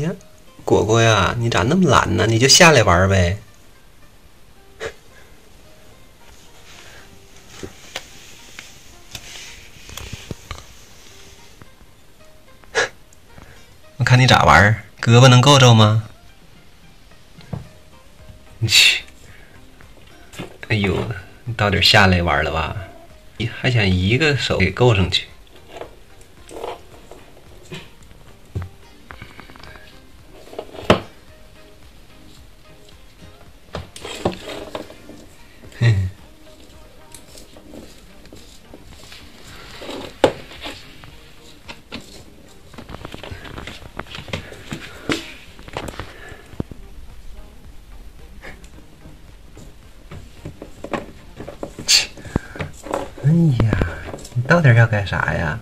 呀，果果呀，你咋那么懒呢？你就下来玩呗。我看你咋玩，胳膊能够着吗？你去！哎呦，你到底下来玩了吧？你还想一个手给够上去？哎呀，你到底要干啥呀？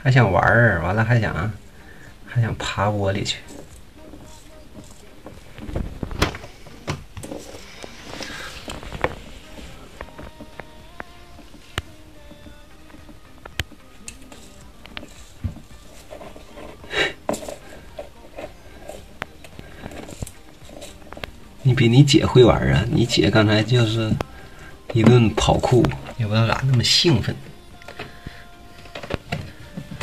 还想玩儿，完了还想还想爬窝里去。你比你姐会玩啊！你姐刚才就是一顿跑酷，也不知道咋那么兴奋，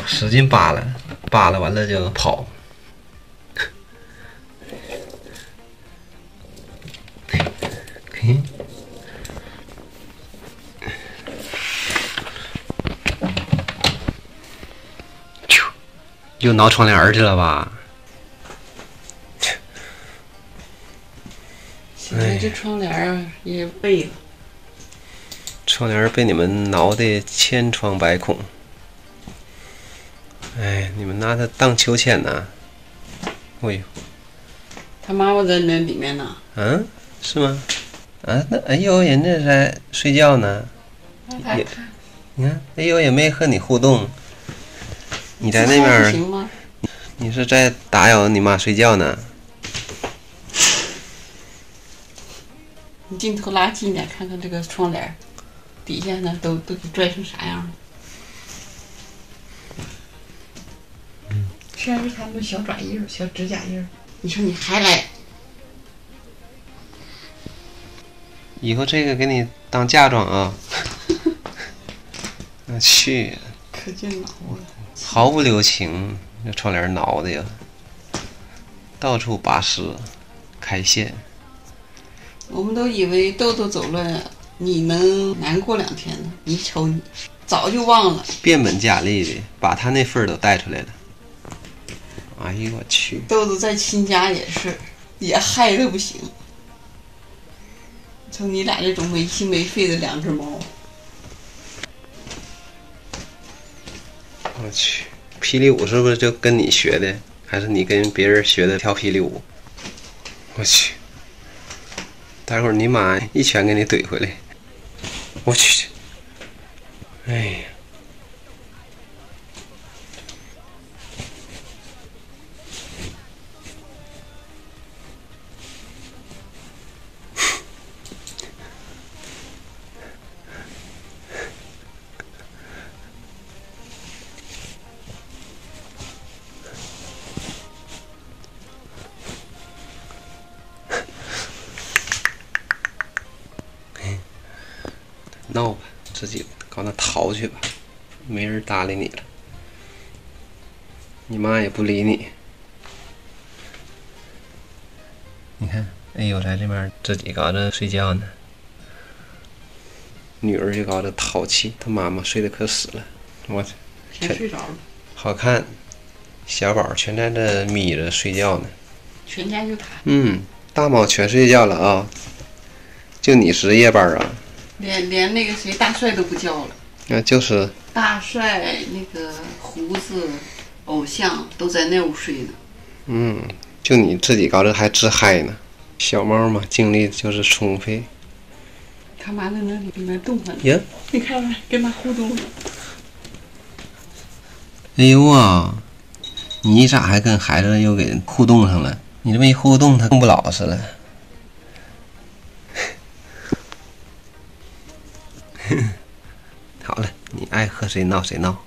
使劲扒拉，扒拉完了就跑。又挠窗帘去了吧？现在这窗帘儿也背了，窗帘被你们挠得千疮百孔。哎，你们拿它当秋千呢？哎呦，他妈妈在那里面呢。嗯，是吗？啊，那哎呦，人家在睡觉呢。那也你看，哎呦也没和你互动。你在那边，行吗？你是在打扰你妈睡觉呢？你镜头拉近点，看看这个窗帘儿底下呢，都都给拽成啥样了。全是他们小爪印儿、小指甲印儿。你说你还来？以后这个给你当嫁妆啊！我去，可劲挠了。毫不留情，这窗帘挠的呀，到处拔丝、开线。我们都以为豆豆走了，你能难过两天呢。你瞅你，早就忘了。变本加厉的把他那份儿都带出来了。哎呦我去！豆豆在亲家也是，也害的不行。瞅你俩这种没心没肺的两只猫，我去，霹雳舞是不是就跟你学的，还是你跟别人学的跳霹雳舞？我去，待会儿你妈一拳给你怼回来。我去，哎呀，闹吧，自己搞那逃去吧，没人搭理你了，你妈也不理你。你看，哎呦，在这边自己搞着睡觉呢，女儿就搞着淘气，她妈妈睡得可死了，我去，全睡着了，好看，小宝全在这眯着睡觉呢。全家就他，嗯，大猫全睡觉了啊，就你值夜班啊？连连那个谁大帅都不叫了。那就是大帅那个胡子偶像都在那屋睡呢。嗯，就你自己搞这还自嗨呢。小猫嘛，精力就是充沛。他妈在那里里面动弹呢，呀，你看看跟他互动呢。哎呦啊，你咋还跟孩子又给互动上了？你这么一互动，他更不老实了。好嘞，你爱和谁闹谁闹。